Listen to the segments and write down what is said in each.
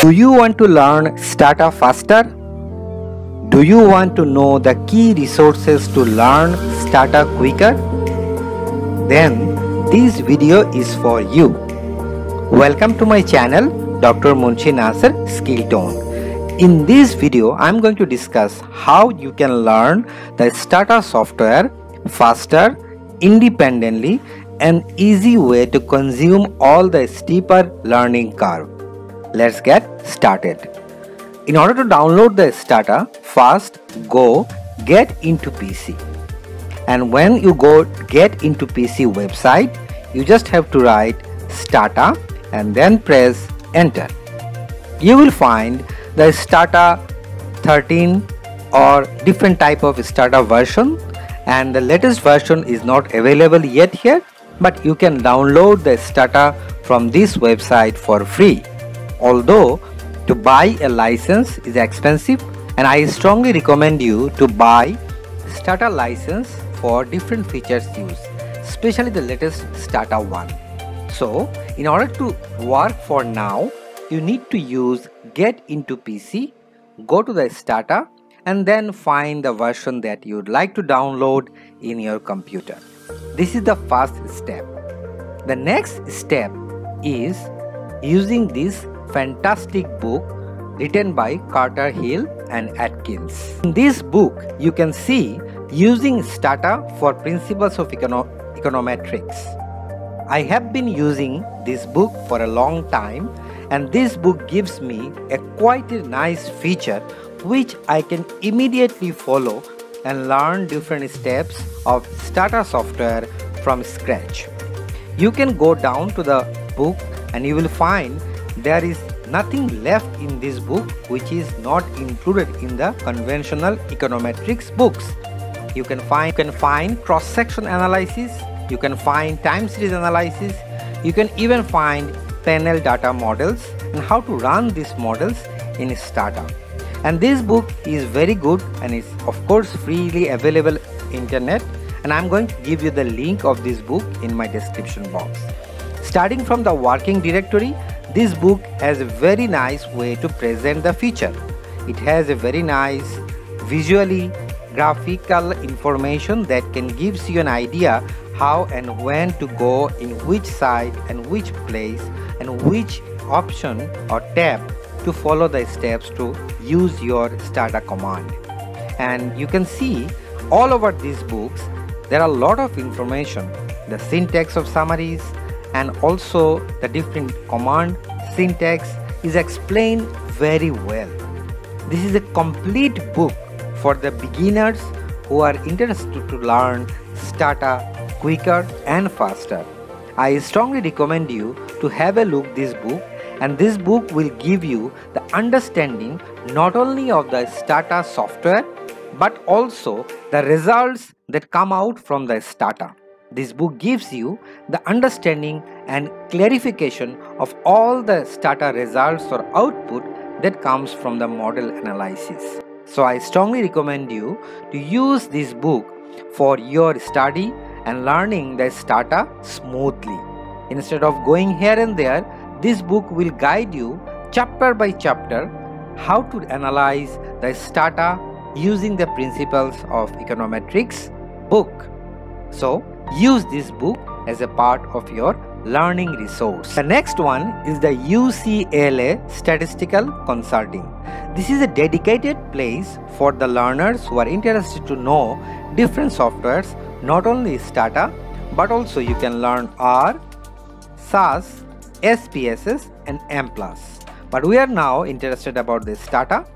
Do you want to learn Stata faster? Do you want to know the key resources to learn Stata quicker? Then this video is for you. Welcome to my channel Dr. Munshi Naser Skill Tone. In this video I am going to discuss how you can learn the Stata software faster, independently and easy way to consume all the steeper learning curve. Let's get started. In order to download the Stata, first go get into PC. And when you go get into PC website, you just have to write Stata and then press enter. You will find the Stata 13 or different type of Stata version and the latest version is not available yet here but you can download the Stata from this website for free although to buy a license is expensive and I strongly recommend you to buy Stata license for different features used especially the latest Stata one. So in order to work for now you need to use get into PC go to the Stata and then find the version that you'd like to download in your computer. This is the first step. The next step is using this fantastic book written by Carter Hill and Adkins. In this book, you can see using Stata for principles of econo econometrics. I have been using this book for a long time and this book gives me a quite a nice feature which I can immediately follow and learn different steps of Stata software from scratch. You can go down to the book and you will find there is nothing left in this book which is not included in the conventional econometrics books. You can find you can find cross-section analysis, you can find time series analysis, you can even find panel data models and how to run these models in Stata. And this book is very good and is of course freely available internet and I'm going to give you the link of this book in my description box. Starting from the working directory, this book has a very nice way to present the feature. It has a very nice visually graphical information that can gives you an idea how and when to go in which site and which place and which option or tab to follow the steps to use your Stata command. And you can see all over these books there are a lot of information the syntax of summaries and also the different command syntax is explained very well. This is a complete book for the beginners who are interested to learn Stata quicker and faster. I strongly recommend you to have a look this book and this book will give you the understanding not only of the Stata software but also the results that come out from the Stata. This book gives you the understanding and clarification of all the Stata results or output that comes from the model analysis. So I strongly recommend you to use this book for your study and learning the Stata smoothly. Instead of going here and there, this book will guide you chapter by chapter how to analyze the Stata using the principles of econometrics book. So use this book as a part of your learning resource. The next one is the UCLA Statistical Consulting. This is a dedicated place for the learners who are interested to know different softwares, not only Stata, but also you can learn R, SAS, SPSS and Mplus. But we are now interested about the Stata.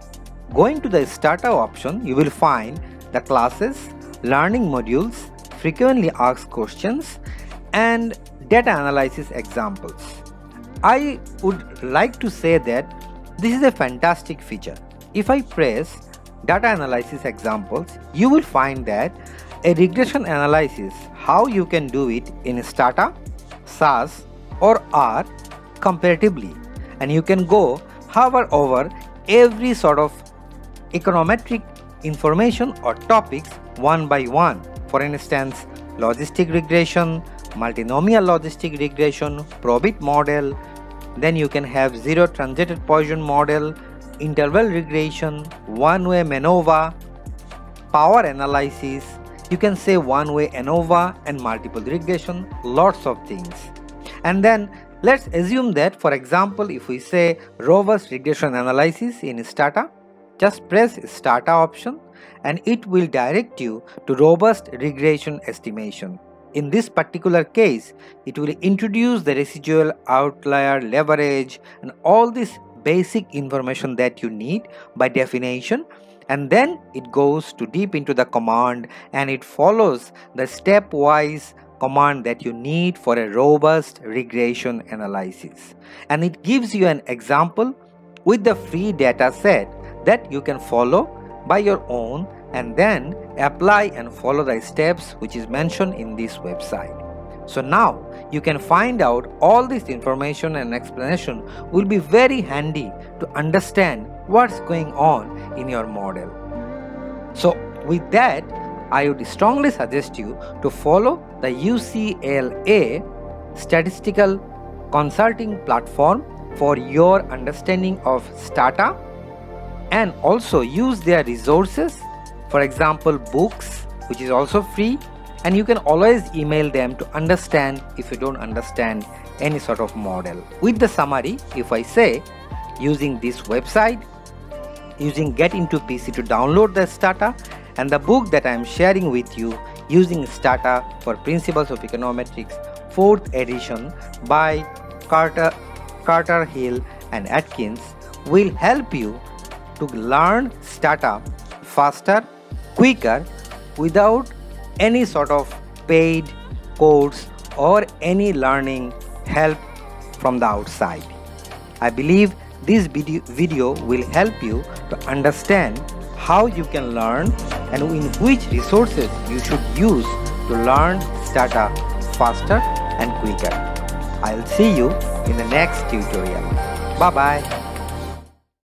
Going to the Stata option, you will find the classes, learning modules, frequently asked questions and data analysis examples. I would like to say that this is a fantastic feature. If I press data analysis examples, you will find that a regression analysis, how you can do it in Stata, SAS or R comparatively and you can go hover over every sort of econometric information or topics one by one. For instance, logistic regression, multinomial logistic regression, probit model, then you can have zero truncated Poisson model, interval regression, one-way MANOVA, power analysis, you can say one-way ANOVA and multiple regression, lots of things. And then let's assume that for example if we say robust regression analysis in Stata, just press Stata option and it will direct you to robust regression estimation. In this particular case, it will introduce the residual outlier leverage and all this basic information that you need by definition. And then it goes to deep into the command and it follows the stepwise command that you need for a robust regression analysis. And it gives you an example with the free data set that you can follow by your own and then apply and follow the steps which is mentioned in this website. So now you can find out all this information and explanation will be very handy to understand what's going on in your model. So with that, I would strongly suggest you to follow the UCLA statistical consulting platform for your understanding of Stata and also use their resources for example books which is also free and you can always email them to understand if you don't understand any sort of model. With the summary if i say using this website using get into pc to download the stata and the book that i am sharing with you using stata for principles of econometrics fourth edition by carter carter hill and adkins will help you to learn stata faster quicker without any sort of paid course or any learning help from the outside. I believe this video will help you to understand how you can learn and in which resources you should use to learn Stata faster and quicker. I'll see you in the next tutorial. Bye bye.